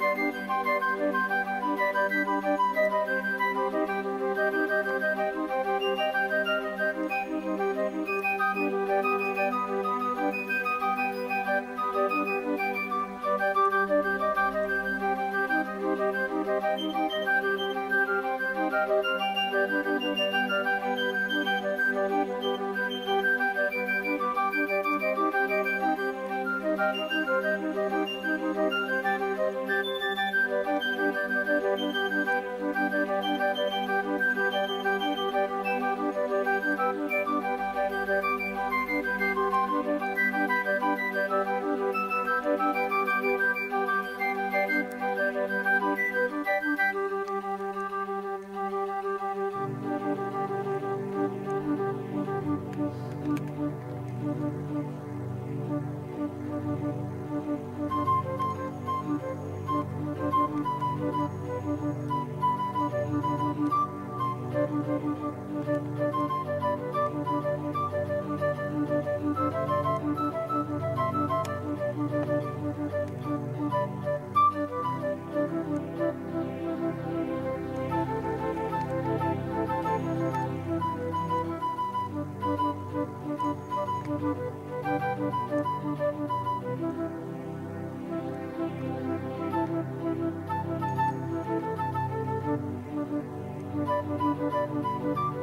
Thank you. Música